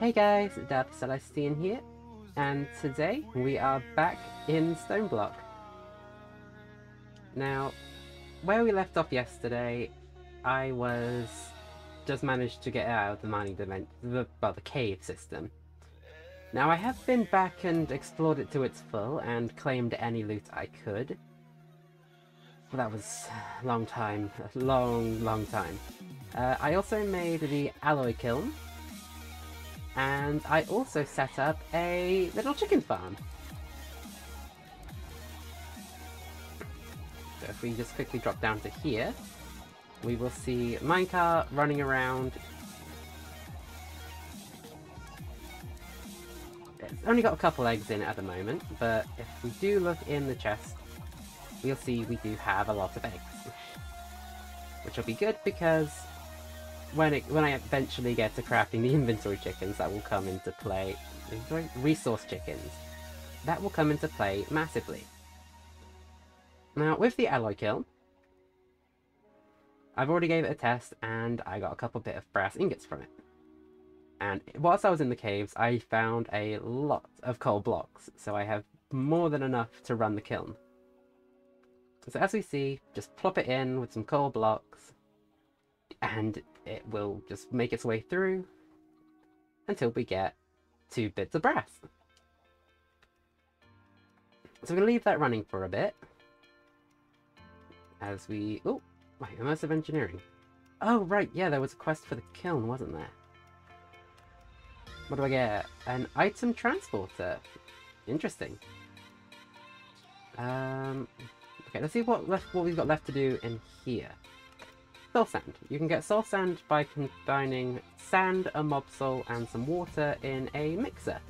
Hey guys, Darth Celestian here, and today we are back in Stoneblock. Now, where we left off yesterday, I was just managed to get out of the mining dimension, the, well, the cave system. Now I have been back and explored it to its full and claimed any loot I could. Well, that was a long time, a long, long time. Uh, I also made the alloy kiln, and I also set up a little chicken farm. So if we just quickly drop down to here, we will see minecart running around. It's only got a couple eggs in it at the moment, but if we do look in the chest, we'll see we do have a lot of eggs. Which will be good because when it when I eventually get to crafting the inventory chickens, that will come into play. Resource chickens. That will come into play massively. Now, with the alloy kiln, I've already gave it a test, and I got a couple bit of brass ingots from it. And whilst I was in the caves, I found a lot of coal blocks, so I have more than enough to run the kiln. So as we see, just plop it in with some coal blocks, and it will just make its way through until we get two bits of brass. So we're going to leave that running for a bit. As we... Oh, wait, immersive engineering. Oh, right, yeah, there was a quest for the kiln, wasn't there? What do I get? An item transporter. Interesting. Um, okay, let's see what left, what we've got left to do in here. Soul Sand. You can get Soul Sand by combining sand, a mob soul, and some water in a mixer.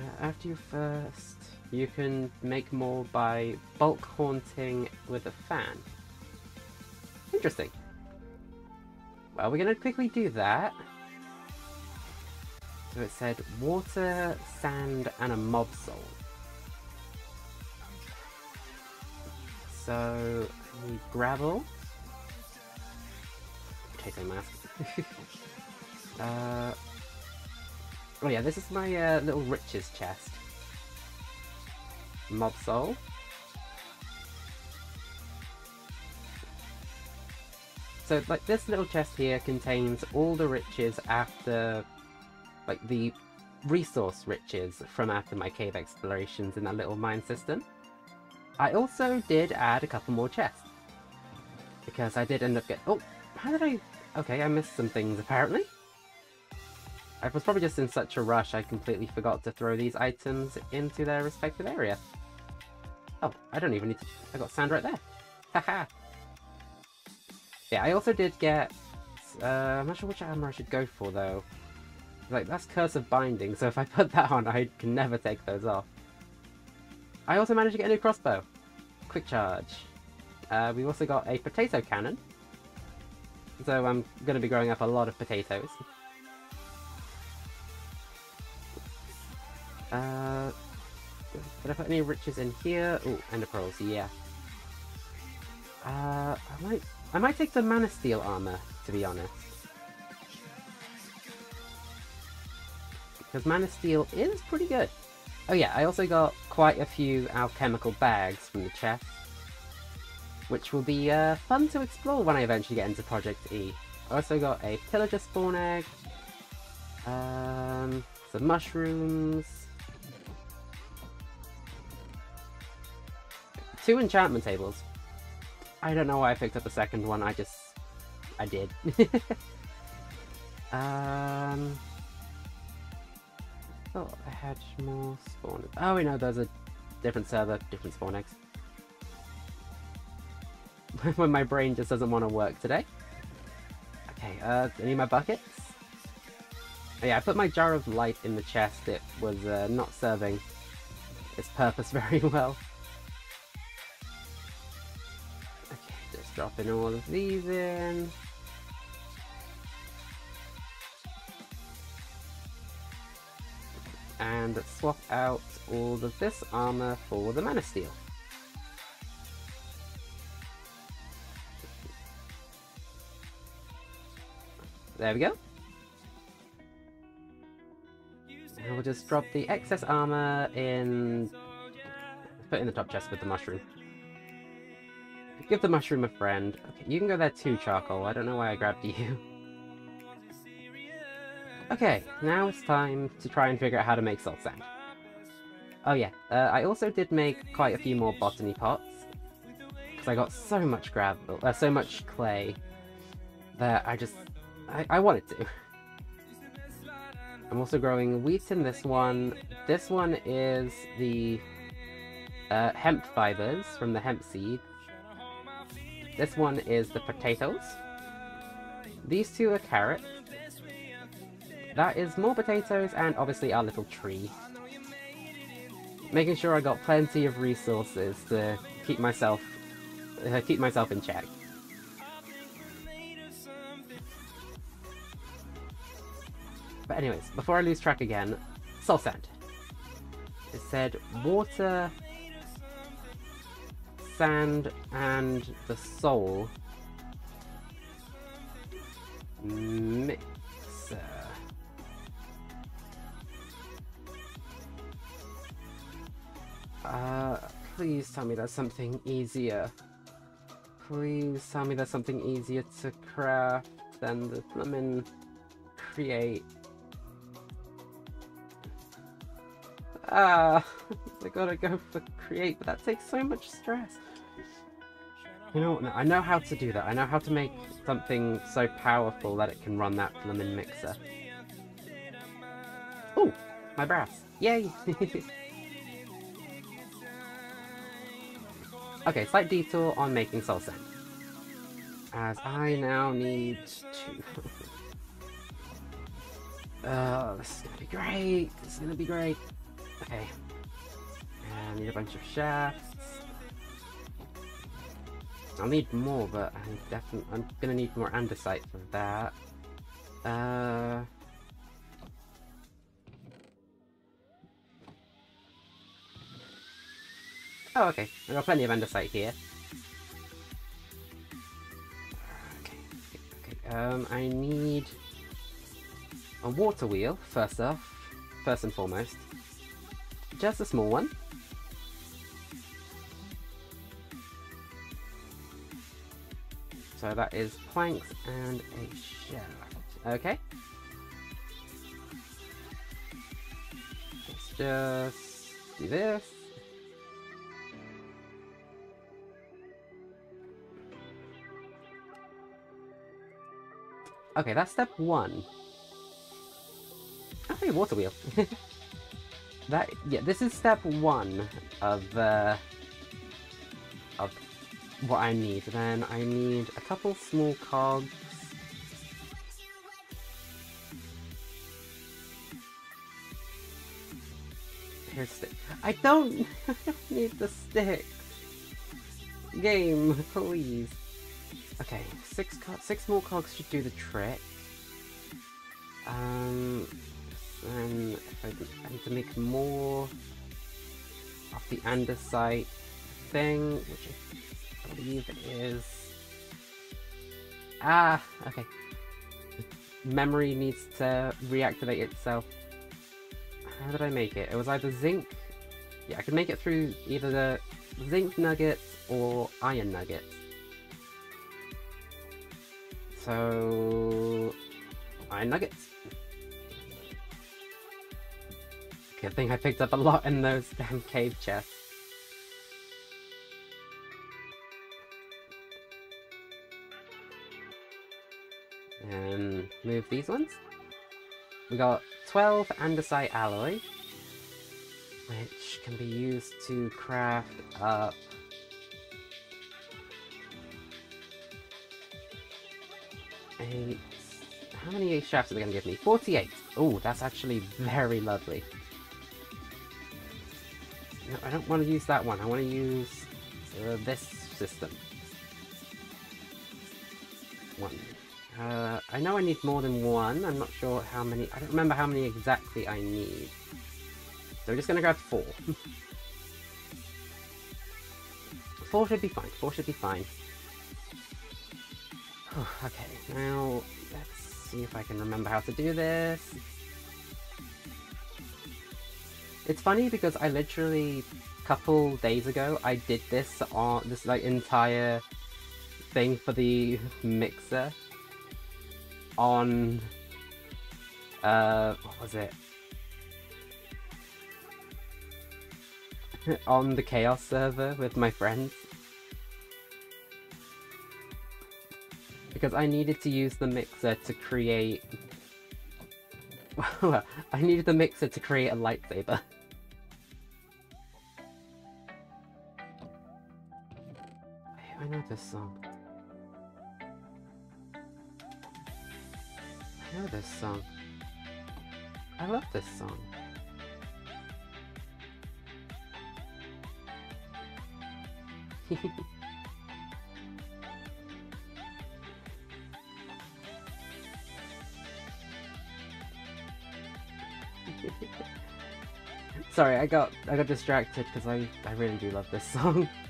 Uh, after you first, you can make more by bulk haunting with a fan. Interesting. Well, we're going to quickly do that. So it said water, sand, and a mob soul. So gravel. Potato mask. uh, oh yeah, this is my uh, little riches chest. Mob soul. So, like, this little chest here contains all the riches after, like, the resource riches from after my cave explorations in that little mine system. I also did add a couple more chests. Because I did end up getting... Oh, how did I... Okay, I missed some things apparently. I was probably just in such a rush I completely forgot to throw these items into their respective area. Oh, I don't even need to... I got sand right there. Haha. yeah, I also did get... Uh, I'm not sure which armor I should go for though. Like, that's Curse of Binding, so if I put that on, I can never take those off. I also managed to get a new crossbow. Quick charge. Uh, we've also got a potato cannon. So I'm going to be growing up a lot of potatoes. Uh, did I put any riches in here? Oh, ender pearls, yeah. Uh, I might, I might take the mana steel armor, to be honest. Because mana steel is pretty good. Oh yeah, I also got quite a few alchemical bags from the chest, which will be uh, fun to explore when I eventually get into Project E. I also got a pillager spawn egg, um, some mushrooms, two enchantment tables. I don't know why I picked up the second one, I just... I did. um thought I had more spawn. Oh, wait, no, there's a different server, different spawn eggs. when my brain just doesn't want to work today. Okay, uh, I need my buckets. Oh, yeah, I put my jar of light in the chest. It was uh, not serving its purpose very well. Okay, just dropping all of these in. and swap out all of this armor for the Mana Steel. There we go. we'll just drop the excess armor in... Put in the top chest with the mushroom. Give the mushroom a friend. Okay, you can go there too, Charcoal. I don't know why I grabbed you. okay, now it's time to try and figure out how to make soul sand. Oh yeah, uh, I also did make quite a few more botany pots. Because I got so much gravel, uh, so much clay, that I just, I, I wanted to. I'm also growing wheat in this one. This one is the uh, hemp fibers from the hemp seed. This one is the potatoes. These two are carrots. That is more potatoes and obviously our little tree. Making sure I got plenty of resources to keep myself uh, keep myself in check. But anyways, before I lose track again, soul sand. It said water, sand, and the soul mixer. Uh, please tell me there's something easier. Please tell me there's something easier to craft than the lemon create. Ah, I gotta go for create, but that takes so much stress. You know I know how to do that. I know how to make something so powerful that it can run that Flamin mixer. Oh, my brass. Yay! okay, slight detour on making soul sand. As I now need to... oh, this is gonna be great! This is gonna be great! Okay. And need a bunch of shafts. I'll need more, but I'm definitely I'm gonna need more andesite for that. Uh Oh, okay. I've got plenty of andesite here. Okay, okay. Um, I need a water wheel, first off. First and foremost. Just a small one. So that is planks and a shaft. Okay. Let's just do this. Okay, that's step one. Oh, water wheel. that yeah, this is step one of uh, of what I need. Then I need a couple small cogs. Here's stick. I don't need the stick. Game, please. Okay, six six more cogs should do the trick. Um, and I, I need to make more of the andesite thing, which I believe is... Ah, okay. Memory needs to reactivate itself. How did I make it? It was either zinc... Yeah, I could make it through either the zinc nuggets or iron nuggets. So... Iron nuggets. Good thing I picked up a lot in those damn cave chests. And move these ones. We got 12 andesite alloy, which can be used to craft up eight. How many shafts are they going to give me? 48. Oh, that's actually very lovely. No, I don't want to use that one. I want to use uh, this system. One. Uh, I know I need more than one. I'm not sure how many. I don't remember how many exactly I need. So we're just going to grab four. four should be fine. Four should be fine. okay, now let's see if I can remember how to do this. It's funny because I literally, a couple days ago, I did this on this like entire thing for the mixer on, uh, what was it? on the Chaos server with my friends. Because I needed to use the mixer to create... I needed the mixer to create a lightsaber. I know this song. I know this song. I love this song. Sorry, I got I got distracted because I I really do love this song.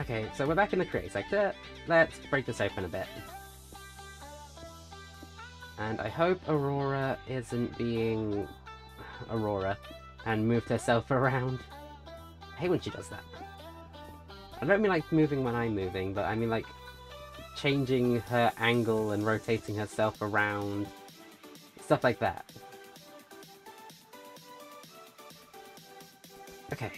okay, so we're back in the create sector. Let's break this open a bit. And I hope Aurora isn't being Aurora and moved herself around. I hate when she does that. I don't mean like moving when I'm moving, but I mean like changing her angle and rotating herself around. Stuff like that. Okay.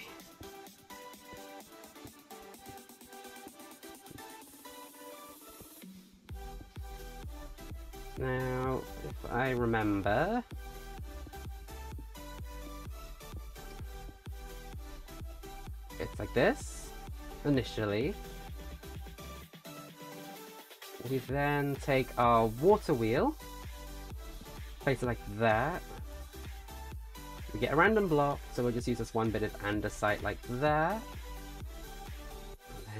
Now, if I remember... It's like this, initially. We then take our water wheel, place it like that. We get a random block, so we'll just use this one bit of andesite like that.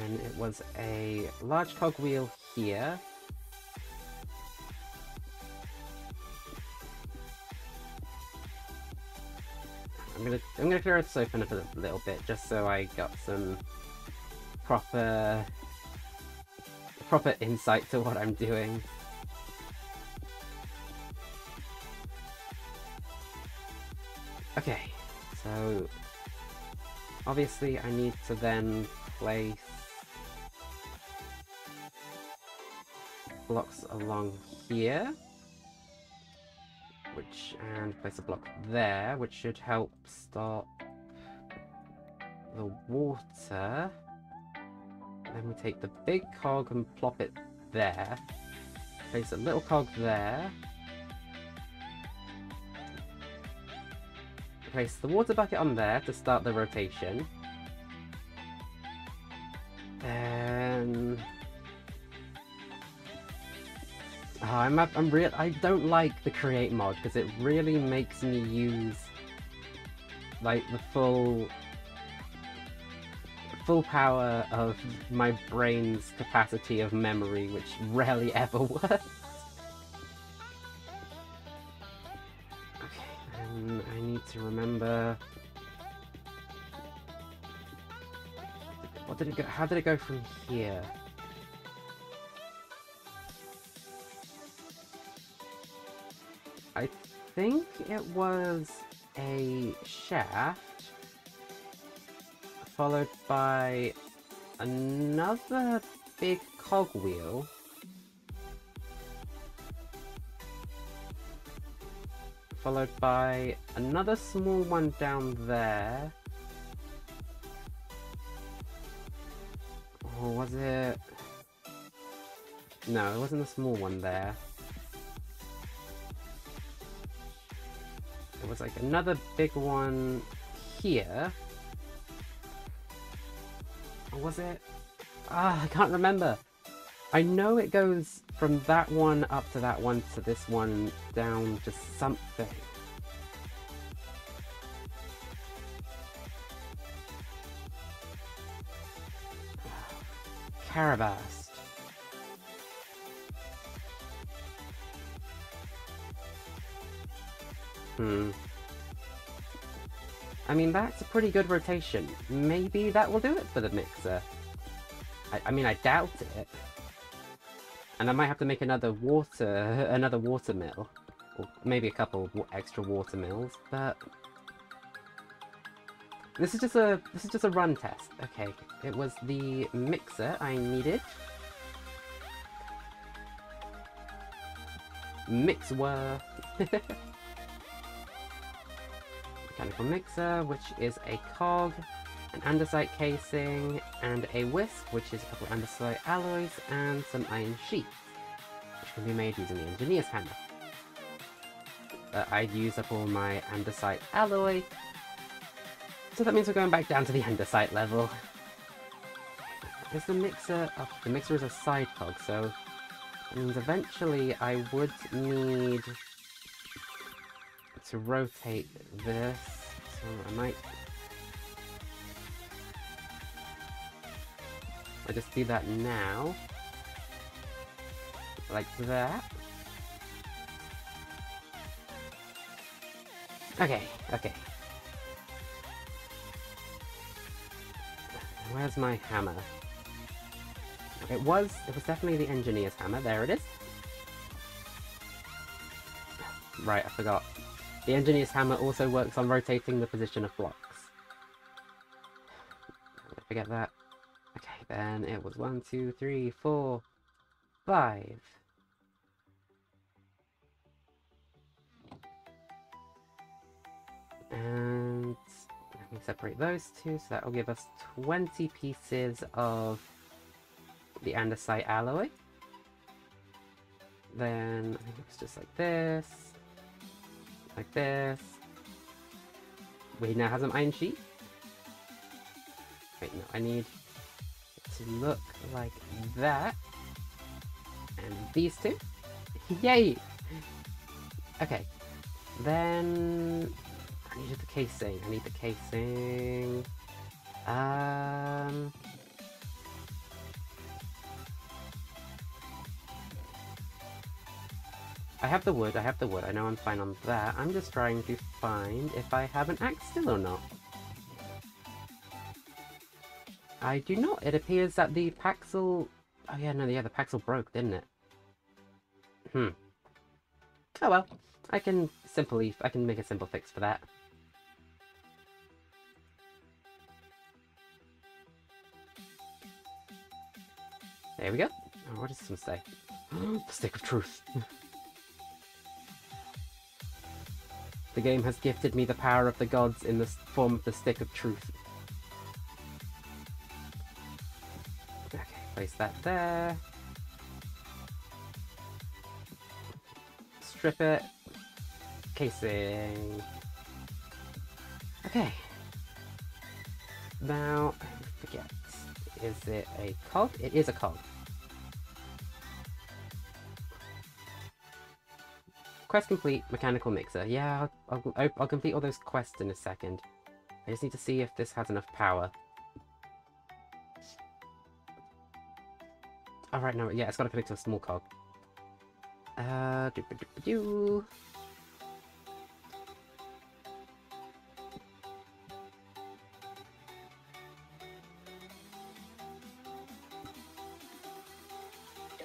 And it was a large cogwheel here. I'm gonna clear this open up a little bit just so I got some proper proper insight to what I'm doing. Okay, so obviously I need to then place blocks along here which and place a block there, which should help stop the water. Then we take the big cog and plop it there. Place a little cog there. Place the water bucket on there to start the rotation. I'm I'm real. I don't like the create mod because it really makes me use like the full full power of my brain's capacity of memory, which rarely ever works. Okay, and I need to remember. What did it go? How did it go from here? I think it was a shaft, followed by another big cogwheel. Followed by another small one down there. Or was it... No, it wasn't a small one there. There was like another big one here. Was it? Ah, I can't remember. I know it goes from that one up to that one to this one down to something. Carabas. Hmm. I mean, that's a pretty good rotation. Maybe that will do it for the mixer. I, I mean, I doubt it. And I might have to make another water, another water mill. Or maybe a couple extra water mills, but this is just a this is just a run test. Okay, it was the mixer I needed. Mixwer. Mechanical mixer, which is a cog, an andesite casing, and a whisk, which is a couple of andesite alloys, and some iron sheets, which can be made using the engineer's hammer. But I'd use up all my andesite alloy, so that means we're going back down to the andesite level. Is the mixer... Oh, the mixer is a side cog, so... Means eventually I would need to rotate this, so I might... I just do that now. Like that. Okay, okay. Where's my hammer? It was, it was definitely the engineer's hammer. There it is. Right, I forgot. The engineer's hammer also works on rotating the position of blocks. I forget that? Okay, then it was one, two, three, four, five. And let me separate those two, so that will give us 20 pieces of the andesite alloy. Then I think it's just like this, like this. We now have some iron sheet. Wait, no, I need to look like that. And these two. Yay! Okay. Then I needed the casing. I need the casing. Um I have the wood, I have the wood, I know I'm fine on that. I'm just trying to find if I have an axe still or not. I do not. It appears that the Paxel... Oh yeah, no, yeah, the Paxel broke, didn't it? Hmm. Oh well. I can simply... I can make a simple fix for that. There we go. Oh, what does this one say? the Stick of Truth. the game has gifted me the power of the gods in the form of the Stick of Truth. Okay, place that there. Strip it. Casing. Okay. Now, forget. Is it a cog? It is a cog. Quest complete, mechanical mixer. Yeah, I'll, I'll, I'll- complete all those quests in a second. I just need to see if this has enough power. Alright, right, no, yeah, it's got to connect to a small cog. Uh, doo -doo -doo -doo.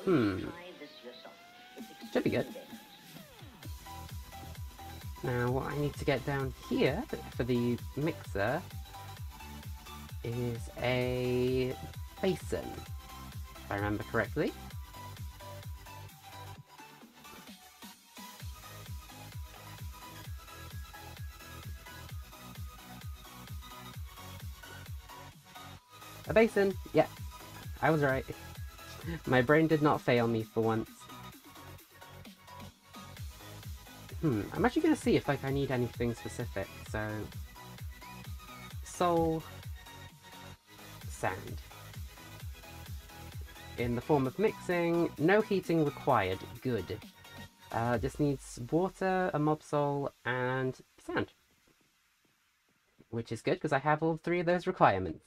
Hmm. Should be good. Now, what I need to get down here for the mixer is a basin, if I remember correctly. A basin! Yeah, I was right. My brain did not fail me for once. Hmm, I'm actually gonna see if like I need anything specific, so... Soul... Sand. In the form of mixing, no heating required, good. Uh, just needs water, a mob soul, and sand. Which is good, because I have all three of those requirements.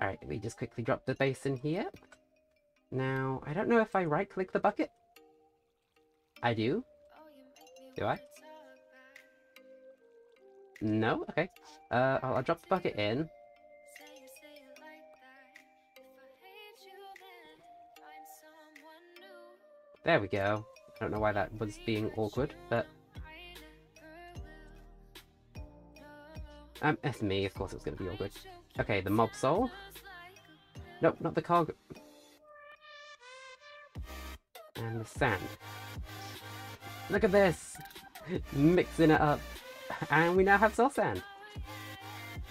Alright, we just quickly drop the basin here. Now, I don't know if I right-click the bucket. I do. Do I? No? Okay. Uh, I'll, I'll drop the bucket in. There we go. I don't know why that was being awkward, but... Um, it's me, of course it was going to be awkward. Okay, the mob soul. Nope, not the cog. And the sand. Look at this! Mixing it up. And we now have soul sand.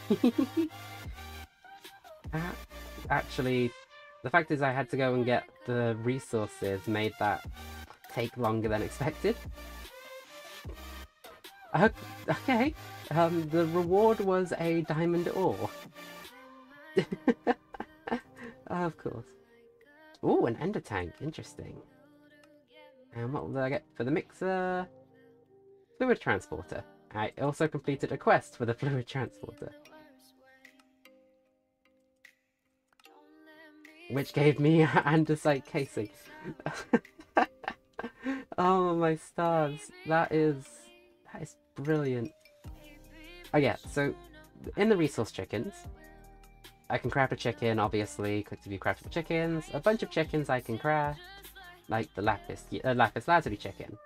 uh, actually, the fact is I had to go and get the resources made that take longer than expected. Okay, um, the reward was a diamond ore. of course. Oh, an ender tank, interesting. And what will I get for the mixer? Fluid transporter. I also completed a quest for the fluid transporter. Which gave me andesite casing. oh my stars. That is that is brilliant. Oh yeah, so in the resource chickens, I can craft a chicken, obviously. Click to view craftable chickens. A bunch of chickens I can craft. Like the lapis, uh, lapis lazuli chicken.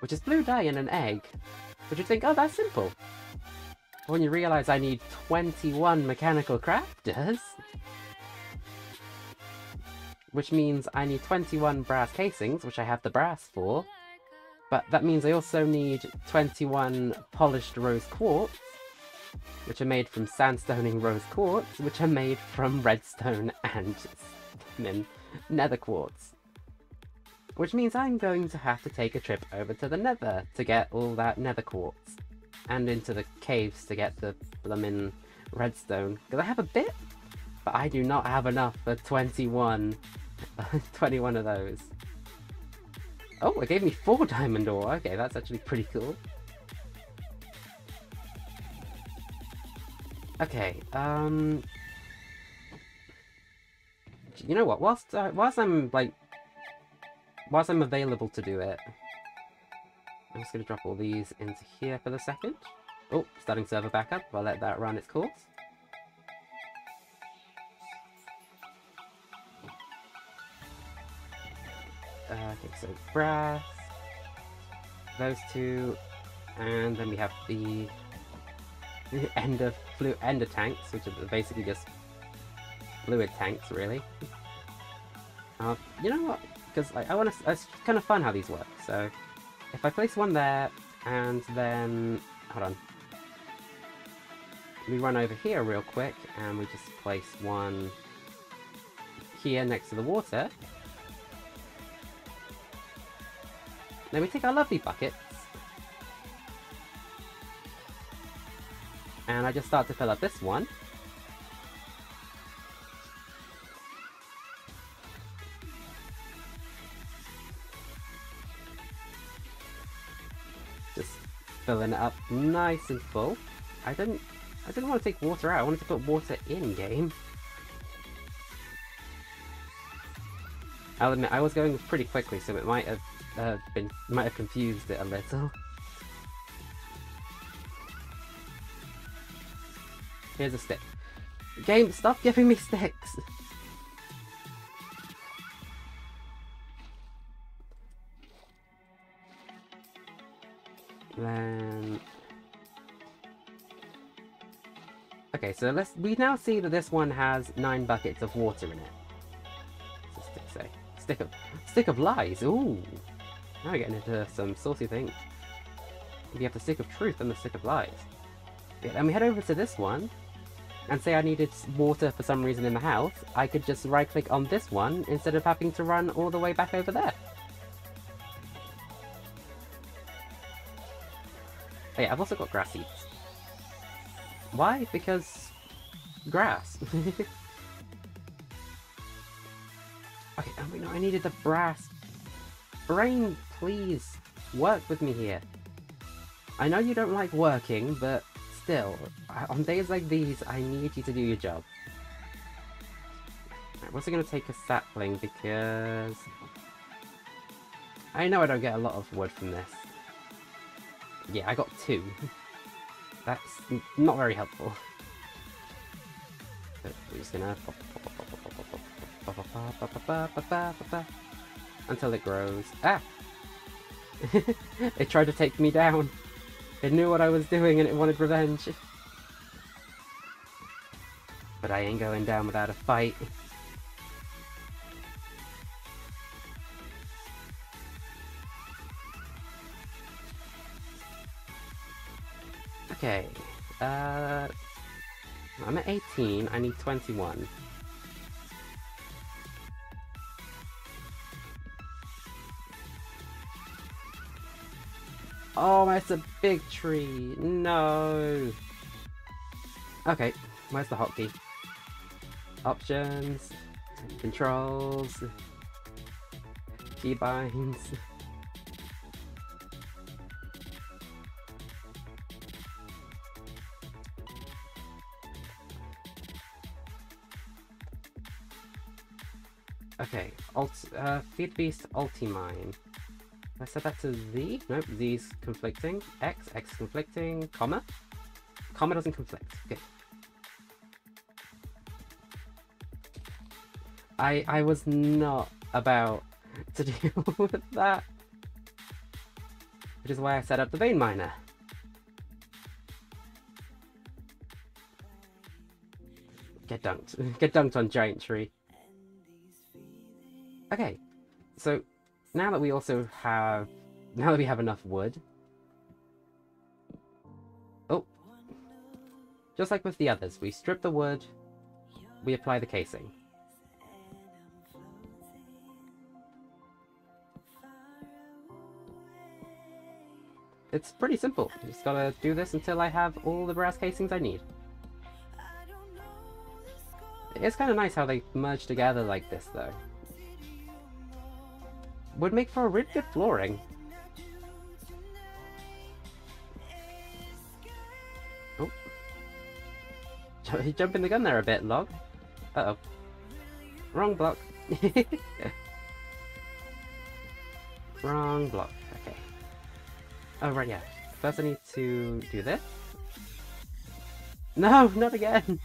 Which is blue dye and an egg. Would you think, oh, that's simple. When you realise I need 21 mechanical crafters. Which means I need 21 brass casings, which I have the brass for. But that means I also need 21 polished rose quartz, which are made from sandstoning rose quartz, which are made from redstone and nether quartz. Which means I'm going to have to take a trip over to the nether to get all that nether quartz. And into the caves to get the bloomin' redstone. Because I have a bit, but I do not have enough for 21, 21 of those. Oh, it gave me four diamond ore. Okay, that's actually pretty cool. Okay, um... You know what, whilst, uh, whilst I'm, like, whilst I'm available to do it, I'm just going to drop all these into here for the second. Oh, starting server backup. I'll let that run its course. Uh, okay, so brass, those two, and then we have the ender flu ender tanks, which are basically just fluid tanks, really. Uh, you know what? Because like, I want to. It's kind of fun how these work. So if I place one there and then hold on, we run over here real quick and we just place one here next to the water. Then we take our lovely buckets and I just start to fill up this one. Filling it up nice and full. I didn't I didn't want to take water out, I wanted to put water in game. I'll admit, I was going pretty quickly, so it might have uh, been might have confused it a little. Here's a stick. Game, stop giving me sticks! So let's we now see that this one has nine buckets of water in it. Stick say? Stick of stick of lies. Ooh, now we're getting into some saucy things. We have the stick of truth and the stick of lies. Yeah, then we head over to this one, and say I needed water for some reason in the house. I could just right click on this one instead of having to run all the way back over there. Oh yeah, I've also got grass seeds. Why? Because... grass. okay, oh wait, no, I needed the brass. Brain, please, work with me here. I know you don't like working, but still, on days like these, I need you to do your job. I'm also going to take a sapling because... I know I don't get a lot of wood from this. Yeah, I got two. That's not very helpful. We're just gonna until it grows. Ah! it tried to take me down. It knew what I was doing and it wanted revenge. But I ain't going down without a fight. Okay, uh, I'm at 18, I need 21. Oh, it's a big tree. No. Okay, where's the hotkey? Options, controls, keybinds. Uh, Feed Beast Ultimine. I set that to Z? Nope, Z's conflicting. X, X conflicting, comma? Comma doesn't conflict. Okay. I I was not about to deal with that. Which is why I set up the vein miner. Get dunked. Get dunked on giant tree. Okay, so now that we also have, now that we have enough wood, oh, just like with the others, we strip the wood, we apply the casing. It's pretty simple. Just gotta do this until I have all the brass casings I need. It's kind of nice how they merge together like this, though. Would make for a really good flooring. Oh. Jumping the gun there a bit, Log. Uh-oh. Wrong block. Wrong block. Okay. Oh, right, yeah. First I need to do this. No, not again!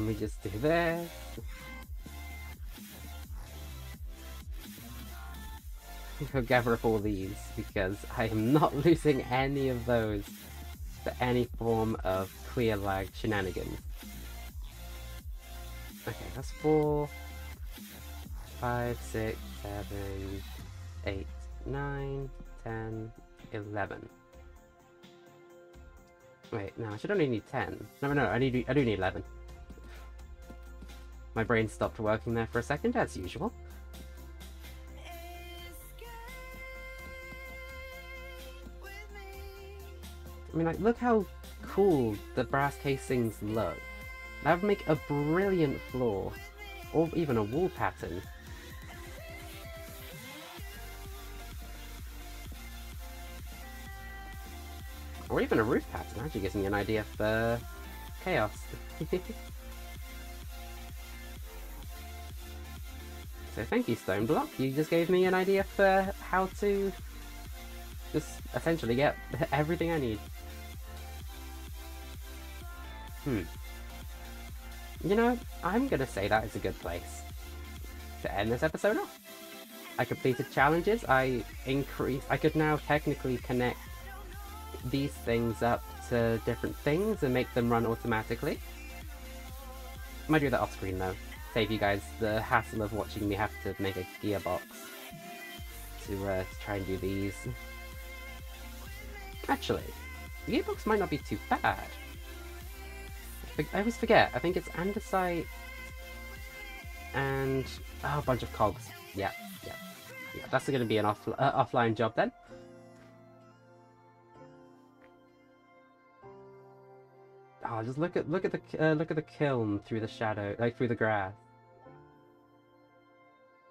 Then we just do this. Go gather up all these because I am not losing any of those to any form of clear lag shenanigans. Okay, that's four, five, six, seven, eight, nine, ten, eleven. Wait, no, I should only need ten. No, no, I need I do need eleven. My brain stopped working there for a second, as usual. I mean, like, look how cool the brass casings look. That would make a brilliant floor, or even a wall pattern. Or even a roof pattern, actually gives me an idea for chaos. So thank you, Stoneblock. You just gave me an idea for how to just essentially get everything I need. Hmm. You know, I'm gonna say that is a good place to end this episode off. I completed challenges, I increased, I could now technically connect these things up to different things and make them run automatically. I might do that off screen though save you guys the hassle of watching me have to make a gearbox to, uh, to try and do these. Actually, the gearbox might not be too bad. I always forget, I think it's andesite and oh, a bunch of cogs. Yeah, yeah, yeah. That's going to be an off uh, offline job then. Oh, just look at look at the uh, look at the kiln through the shadow, like through the grass.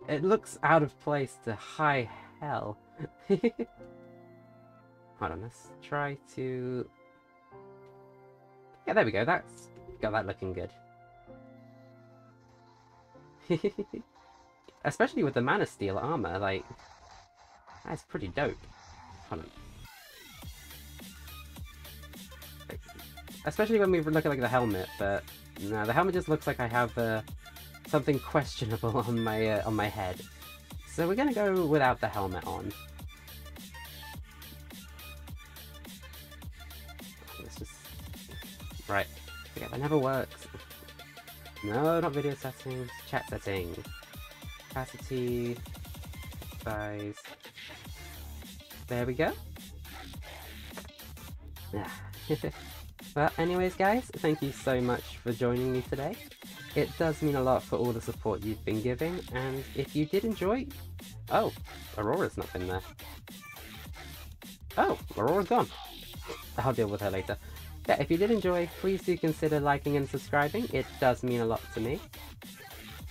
It looks out of place to high hell. Hold on, let's try to. Yeah, there we go. That's got that looking good. Especially with the Mana Steel armor, like that's pretty dope. Hold on. Especially when we look at like the helmet, but No, the helmet just looks like I have uh, something questionable on my uh, on my head. So we're gonna go without the helmet on. Let's just... Right. Okay, that never works. No, not video settings. Chat settings. Capacity. Size. There we go. well, anyways guys, thank you so much for joining me today. It does mean a lot for all the support you've been giving, and if you did enjoy... Oh, Aurora's not been there. Oh, Aurora's gone. I'll deal with her later. Yeah, if you did enjoy, please do consider liking and subscribing. It does mean a lot to me,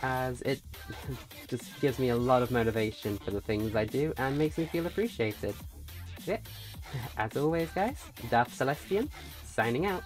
as it just gives me a lot of motivation for the things I do and makes me feel appreciated. Yeah, as always guys, Darth Celestian, signing out.